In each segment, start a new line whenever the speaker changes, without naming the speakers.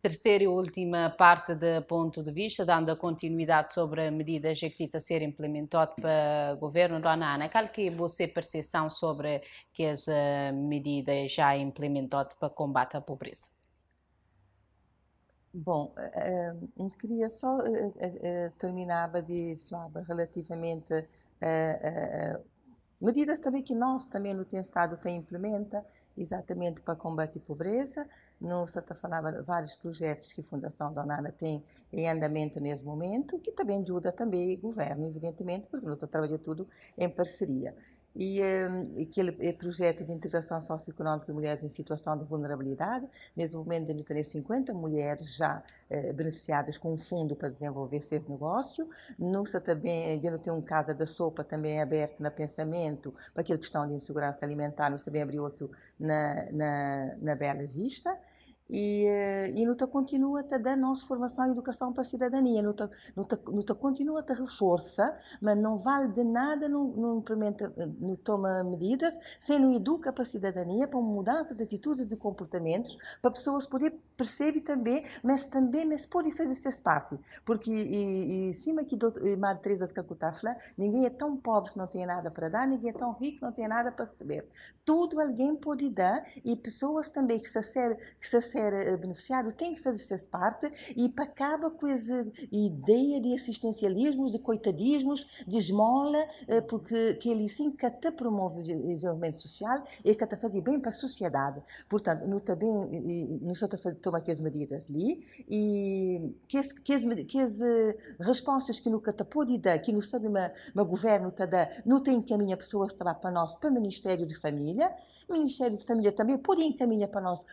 terceira e última parte do ponto de vista, dando a continuidade sobre a medida que a ser implementada pelo governo da Ana. Qual que é a sua percepção sobre que as medidas já implementadas para combate à pobreza?
Bom, uh, queria só uh, uh, terminava de falar relativamente a Medidas também que nós, também no tem Estado, tem implementa, exatamente para combater a pobreza. No Santa falava vários projetos que a Fundação Donana tem em andamento nesse momento, que também ajuda também o governo, evidentemente, porque nós trabalhamos tudo em parceria e um, aquele eh, projeto de integração socioeconómica de mulheres em situação de vulnerabilidade. Nesse momento, temos ter 50 mulheres já eh, beneficiadas com um fundo para desenvolver esse negócio. Nusa também, não tem um Casa da Sopa também aberto na pensamento para aquela questão de insegurança alimentar, nós também abriu outro na, na, na Bela Vista e, eh, e Nuta continua a dar nossa formação e educação para a cidadania. Nuta, Nuta, Nuta continua a reforça, mas não vale de nada não, implementa, não toma medidas sem não educa para a cidadania, para uma mudança de atitudes e de comportamentos, para pessoas poderem perceber também, mas também mas podem fazer essa parte. Porque, e, e cima que a Madre Teresa de Calcutá fala, ninguém é tão pobre que não tem nada para dar, ninguém é tão rico que não tem nada para receber. Tudo alguém pode dar e pessoas também que se ser, que se eh, beneficiário tem que fazer essa parte e acaba com essa ideia de assistencialismos, de coitadismos, de esmola, eh, porque que ele sim que até promove o desenvolvimento social e que até faz bem para a sociedade. Portanto, não também não só toma aquelas medidas ali e que as, que as, que as eh, respostas que no cata pode dar, que não sabe o governo está dá, não tem encaminha pessoas que para nós para o Ministério de Família, o Ministério de Família também pode encaminhar para nós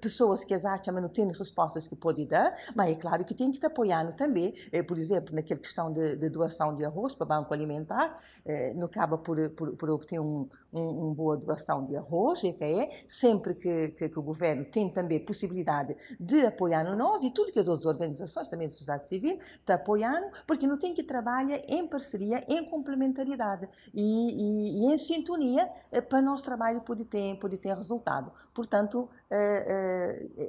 pessoas que acham mas não têm respostas que pode dar, mas é claro que tem que estar apoiando também, eh, por exemplo, naquela questão de, de, doação de arroz para o Banco Alimentar, eh, não acaba por, por, por obter um, um, uma boa doação de arroz, é que é, sempre que, que, que, o governo tem também possibilidade de apoiar nós e tudo que as outras organizações, também da sociedade civil, está apoiando, porque não tem que trabalhar em parceria, em complementaridade e, e, e em sintonia eh, para o nosso trabalho poder ter, poder ter resultado. Portanto, eh,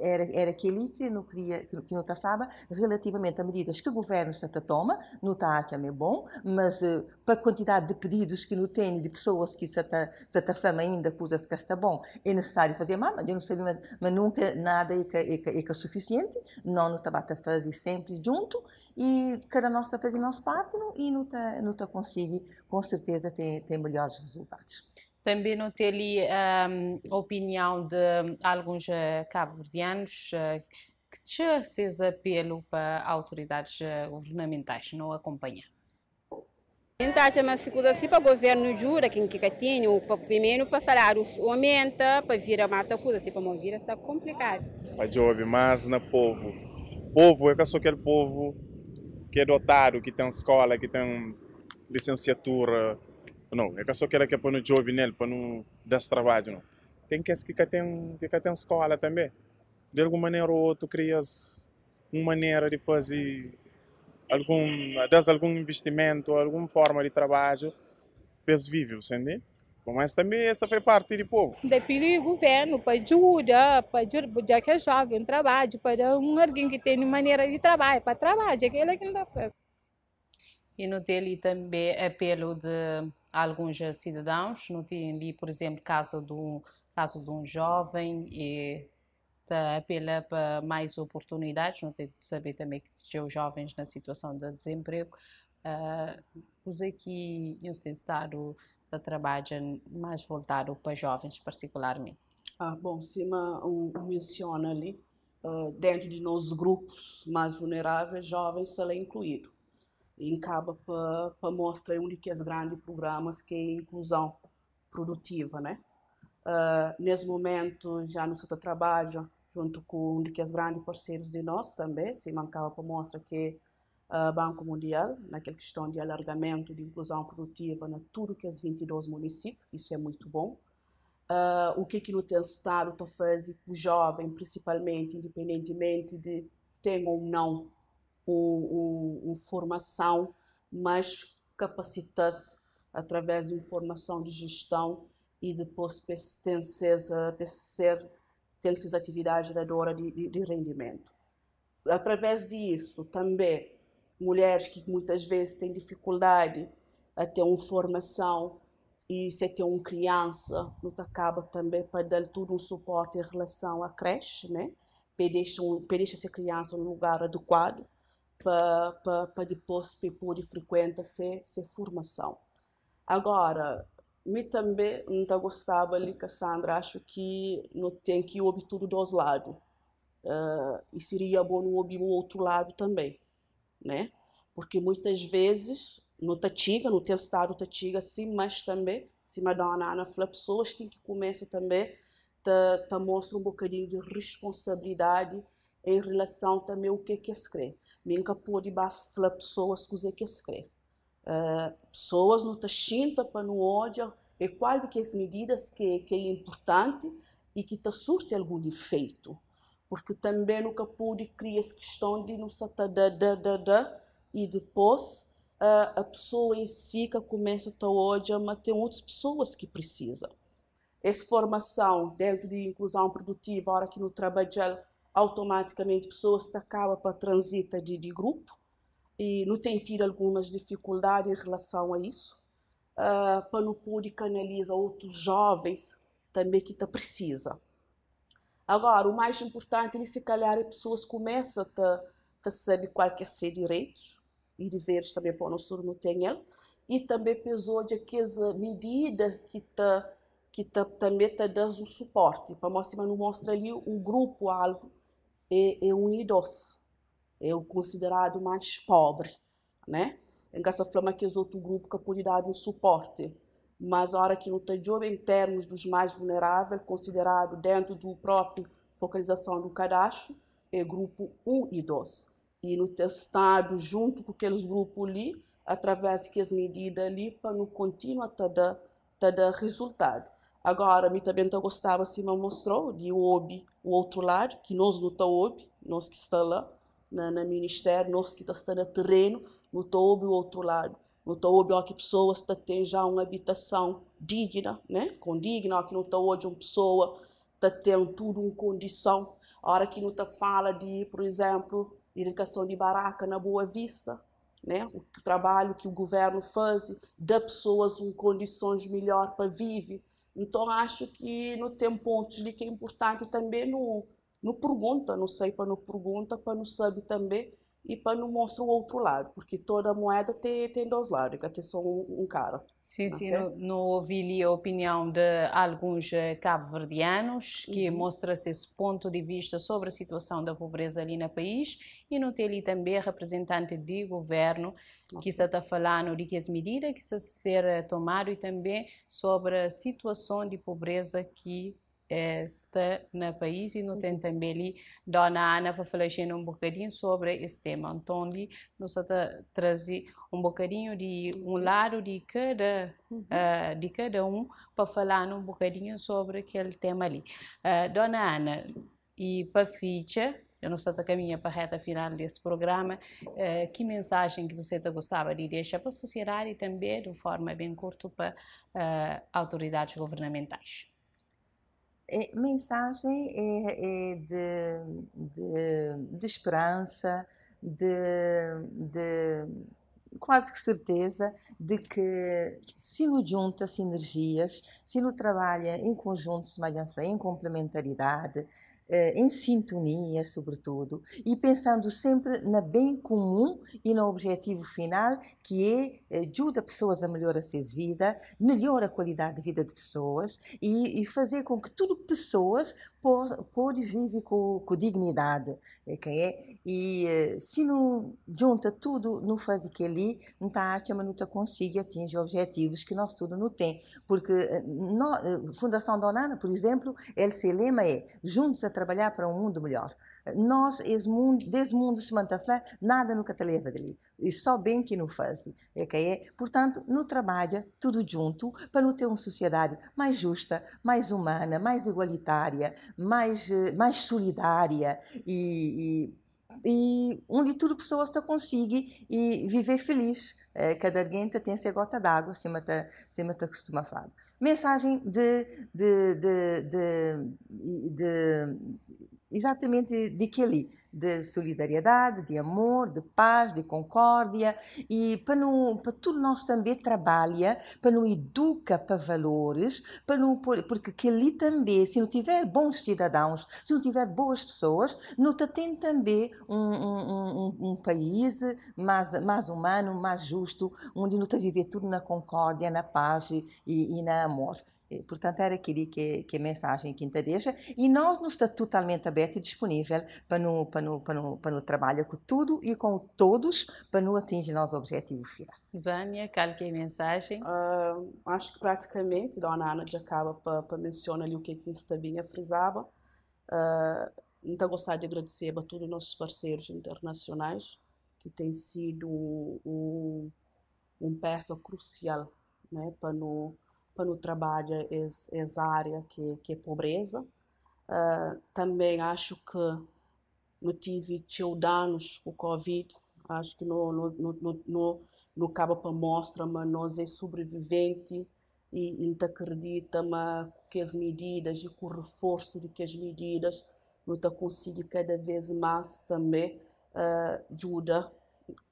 era, era aquele que não queria, que não estava relativamente a medidas que o governo se toma, não está também bom, mas uh, para a quantidade de pedidos que não tem de pessoas que se está fama ainda coisa que está bom, é necessário fazer mais, mas eu não sei, mas, mas nunca nada é que, é que, é que é suficiente, não no está a fazer sempre junto e cada nós está fazendo nossa parte e não está não tá conseguir com certeza ter, ter melhores resultados.
Também notei ali um, a opinião de alguns uh, cabo-verdianos uh, que tinha esse apelo para autoridades uh, governamentais não acompanhar.
Então, mas se coisa assim para o governo jura que que tem o primeiro para salário aumenta, para vir a mata coisa assim para mover está complicado.
Para jovem, mas na povo, povo é que só aquele povo que é dotado, que tem escola, que tem licenciatura, não, é que só quero que para no job nele, para não dar trabalho, não. Tem que que tem que tem escola também. De alguma maneira ou outra crias uma maneira de fazer algum, das algum investimento, alguma forma de trabalho, peso vive, entende? Mas também essa foi parte do povo.
Depende do governo para ajudar, para ajudar que é jovem, trabalho, para um alguém que tem maneira de trabalho, para trabalhar, aquele que não dá festa.
E no dele também apelo de alguns cidadãos, não tem ali, por exemplo, caso de um, caso de um jovem e tá, apela para mais oportunidades, não tem de saber também que os jovens na situação de desemprego, uh, os aqui o Estado de trabalho mais voltado para jovens particularmente.
Ah, bom, Cima um, menciona ali, uh, dentro de nossos grupos mais vulneráveis, jovens são incluídos e acaba para mostrar um dos grandes programas que é inclusão produtiva, né? Uh, nesse momento já no seu trabalho junto com um dos grandes parceiros de nós também, se mancava para mostrar que o uh, Banco Mundial, naquela questão de alargamento de inclusão produtiva na tudo que é os 22 municípios, isso é muito bom. Uh, o que que no tem estado está fazendo o jovem, principalmente, independentemente de ter ou não uma formação mais capacitada através de informação de gestão e depois tem essas atividades geradoras de, de, de rendimento. Através disso, também, mulheres que muitas vezes têm dificuldade a ter uma formação e se tem uma criança, não acaba também para dar todo um suporte em relação à creche, né? Para deixar, para deixar essa criança no lugar adequado para, para, para depois poder frequentar essa, essa formação. Agora, me também não gostava ali, Cassandra, acho que não tem que ouvir tudo dos lados. Uh, e seria bom ouvir o outro lado também, né? Porque muitas vezes no Tatiga, no teu estado Tatiga, sim, mas também, se Madonna Ana fala, pessoas têm que começar também a, a mostrar um bocadinho de responsabilidade em relação também ao que é que escreve. Nunca pode falar pessoas que que escreve. Uh, pessoas não estão para no ódio e qual de que as medidas que, que é importante e que está surte algum efeito porque também nunca pude criar essa questão de não se da da da da e depois a, a pessoa em si que começa a ter ódio mas tem outras pessoas que precisam essa formação dentro de inclusão produtiva a hora que no trabalho automaticamente pessoas que acabam para transita de, de grupo e não tem tido algumas dificuldades em relação a isso. Uh, para não poder canalizar outros jovens também que tá precisa. Agora, o mais importante é se calhar as pessoas começam a, saber qual que é ser direitos e deveres também para o nosso não tem ele. E também pesou de aquelas medidas que tá que tá, também está dando um suporte. Para mostrar não mostra ali o grupo alvo é, é um idoso é o considerado mais pobre né em essa forma que os outro grupo que pode dar um suporte mas a hora que no Tajoba, em termos dos mais vulneráveis, considerado dentro do próprio focalização do cadastro, é grupo 1 e 2. E no testado, junto com aqueles grupos ali, através das medidas ali, para tá dar, tá dar resultado. Agora, me também tá gostava, assim, me mostrou, de OB, o outro lado, que nós não está OB, nós que está lá, na, na ministério, nós que está no terreno, não está OB o outro lado no Taúbe, que pessoas têm já uma habitação digna, né? condigna, que no Taúbe uma pessoa tem tudo uma condição. A hora que não fala de, por exemplo, educação de baraca na Boa Vista, né? o trabalho que o governo faz, dá pessoas uma condições melhor para viver. Então, acho que não tem pontos ali que é importante também no, no pergunta, não sei para no pergunta, para não saber também e para não mostrar o outro lado, porque toda moeda tem, tem dois lados, que tem só um, um cara.
Sim, okay? sim, não, não ouvi a opinião de alguns eh, cabo-verdianos que uhum. mostra-se esse ponto de vista sobre a situação da pobreza ali no país e não tem ali também representante de governo okay. que está falando de que as medidas que estão ser tomadas e também sobre a situação de pobreza que está no país e não tem também ali Dona Ana para falar um bocadinho sobre esse tema. Então, ali, nós trazer um bocadinho de um lado de cada, uh, de cada um para falar um bocadinho sobre aquele tema ali. Uh, Dona Ana, e para ficha, eu não estou a caminhar para a reta final desse programa, uh, que mensagem que você gostava de deixar para a sociedade e também de forma bem curta para autoridades governamentais?
É, mensagem é, é de, de, de, esperança, de, de, quase que certeza de que se nos junta sinergias, se nos trabalha em conjunto, em complementaridade, em sintonia, sobretudo, e pensando sempre na bem comum e no objetivo final, que é ajudar pessoas a melhorar a sua vida, melhorar a qualidade de vida de pessoas e, e fazer com que tudo pessoas pode viver com, com dignidade, okay? É? e eh, se não junta tudo, não faz ali, não está que a não atingir objetivos que nós tudo não tem, porque eh, Fundação Donana, por exemplo, ele se lema é juntos a trabalhar para um mundo melhor. Nós, esse mundo, desse mundo se nada nunca te leva dali. E só bem que não faz. Okay? É? Portanto, no trabalha tudo junto para não ter uma sociedade mais justa, mais humana, mais igualitária, mais, eh, mais solidária e, e e onde tudo pessoas te consegue e viver feliz. Uh, cada alguém tem essa gota d'água, acima te, acima te costuma falar. Mensagem de, de, de, de, de exatamente de que ali? De solidariedade, de amor, de paz, de concórdia. E para, não, para tudo nós também trabalha, para não educa para valores, para não, porque que ali também, se não tiver bons cidadãos, se não tiver boas pessoas, não tem também um, um, um, um país mais, mais humano, mais justo, onde está viver tudo na concórdia, na paz e, e na amor. Portanto, era aquilo que, que a mensagem quinta deixa e nós nos está totalmente aberto e disponível para no, para no, para no, para no trabalho com tudo e com todos para no atingir nosso objetivo final.
Zânia, qual que é a mensagem?
Uh, acho que praticamente, Dona Ana já acaba para, para mencionar ali o que a também frisava. Uh, então, gostaria de agradecer a todos os nossos parceiros internacionais que têm sido um, um, peça crucial né, para no para o trabalho essa área que, que é pobreza. Uh, também acho que não tive danos com o Covid, acho que não, acaba para mostrar, mas nós é sobrevivente e não acredita que as medidas e com o reforço de que as medidas está conseguindo cada vez mais também uh, ajuda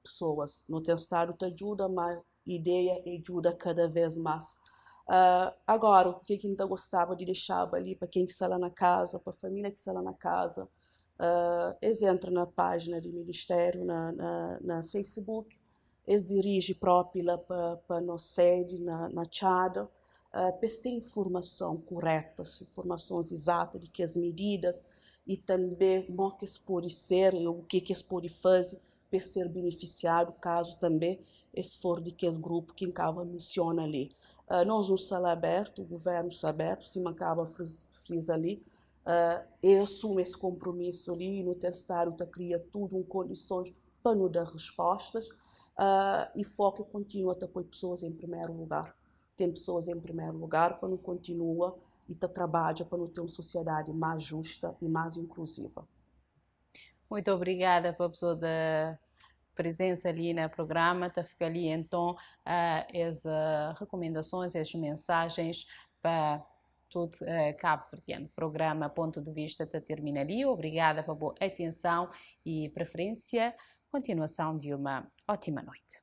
pessoas. Tem estado te ajuda, mas ideia ajuda cada vez mais. Uh, agora, o que, que ainda gostava de deixar ali para quem está lá na casa, para a família que está lá na casa, uh, eles entram na página do Ministério, na, na, na Facebook, eles dirigem próprio para a nossa sede, na, na Chada, uh, para ter informação correta, informações exatas de que as medidas e também o que eles podem ser e o que, que podem fazer para ser beneficiado, caso também esse for daquele grupo que acaba menciona ali. Uh, nós um sala aberto, o governo está aberto, se acaba frisa ali, uh, e assume esse compromisso ali, no Estado está cria tudo em condições para nos dar respostas, uh, e foca continua a pôr pessoas em primeiro lugar. Tem pessoas em primeiro lugar não continua e trabalha para ter uma sociedade mais justa e mais inclusiva.
Muito obrigada para a pessoa da presença ali no programa, tá fica ali então uh, as uh, recomendações, as mensagens para todo uh, Cabo Verdeano. Programa Ponto de Vista tá termina ali. Obrigada pela boa atenção e preferência. Continuação de uma ótima noite.